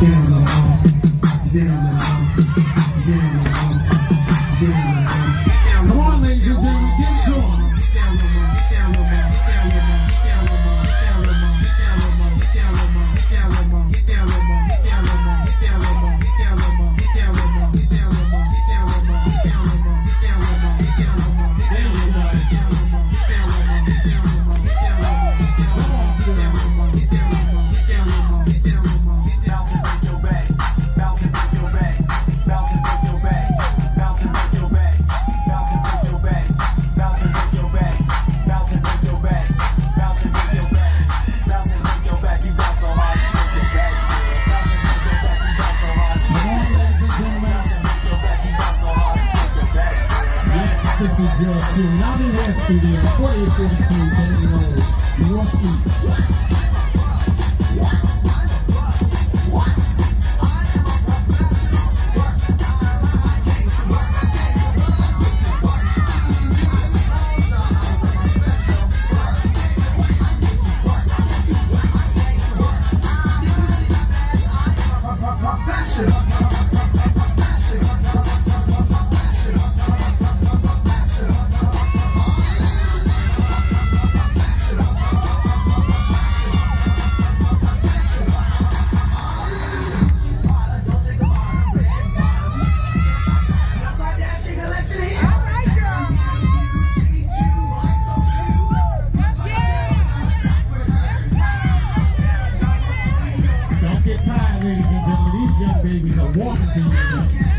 Come to Lobby West Studio, 4842 Dayton Road, Northeast. Professional. baby, I'm walking through.